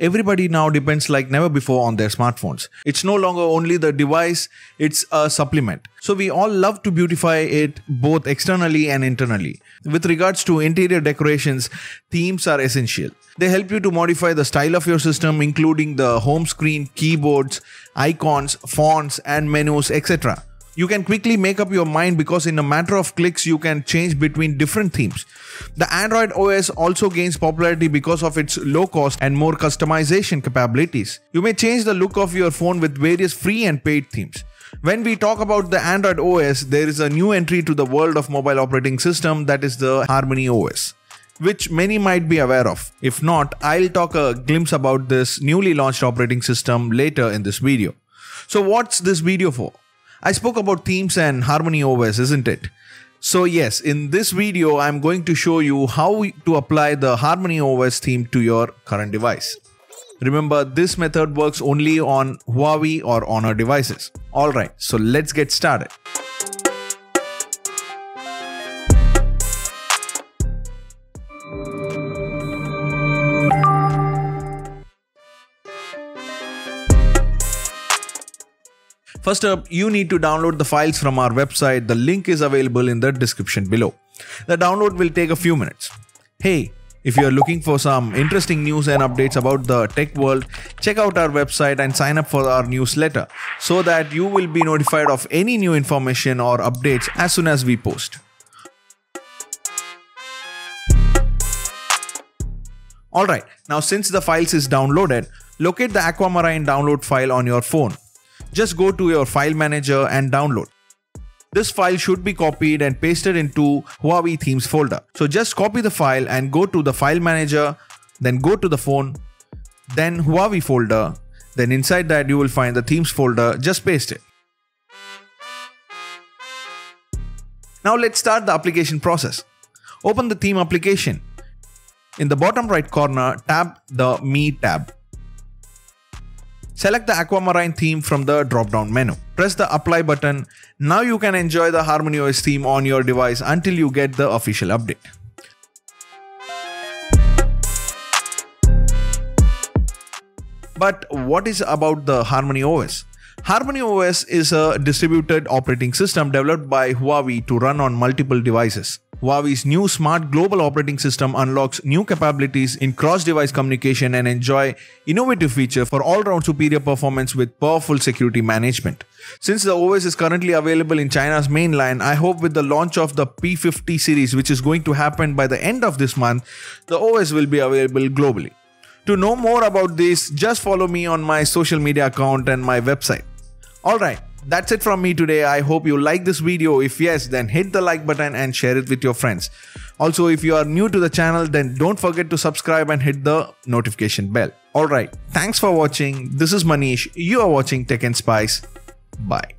Everybody now depends like never before on their smartphones. It's no longer only the device, it's a supplement. So we all love to beautify it both externally and internally. With regards to interior decorations, themes are essential. They help you to modify the style of your system, including the home screen, keyboards, icons, fonts, and menus, etc you can quickly make up your mind because in a matter of clicks you can change between different themes. The Android OS also gains popularity because of its low cost and more customization capabilities. You may change the look of your phone with various free and paid themes. When we talk about the Android OS, there is a new entry to the world of mobile operating system that is the Harmony OS which many might be aware of. If not, I'll talk a glimpse about this newly launched operating system later in this video. So what's this video for? I spoke about themes and Harmony OS, isn't it? So yes, in this video, I'm going to show you how to apply the Harmony OS theme to your current device. Remember, this method works only on Huawei or Honor devices. Alright, so let's get started. First up, you need to download the files from our website. The link is available in the description below. The download will take a few minutes. Hey, if you are looking for some interesting news and updates about the tech world, check out our website and sign up for our newsletter so that you will be notified of any new information or updates as soon as we post. Alright, now since the files is downloaded, locate the Aquamarine download file on your phone just go to your file manager and download. This file should be copied and pasted into Huawei themes folder. So just copy the file and go to the file manager, then go to the phone, then Huawei folder, then inside that you will find the themes folder, just paste it. Now let's start the application process. Open the theme application. In the bottom right corner, tap the Me tab. Select the Aquamarine theme from the drop-down menu. Press the apply button. Now you can enjoy the Harmony OS theme on your device until you get the official update. But what is about the Harmony OS? Harmony OS is a distributed operating system developed by Huawei to run on multiple devices. Huawei's new smart global operating system unlocks new capabilities in cross-device communication and enjoy innovative feature for all-round superior performance with powerful security management. Since the OS is currently available in China's mainland, I hope with the launch of the P50 series which is going to happen by the end of this month, the OS will be available globally. To know more about this, just follow me on my social media account and my website. Alright, that's it from me today. I hope you like this video. If yes, then hit the like button and share it with your friends. Also, if you are new to the channel, then don't forget to subscribe and hit the notification bell. Alright, thanks for watching. This is Manish. You are watching Tech and Spice. Bye.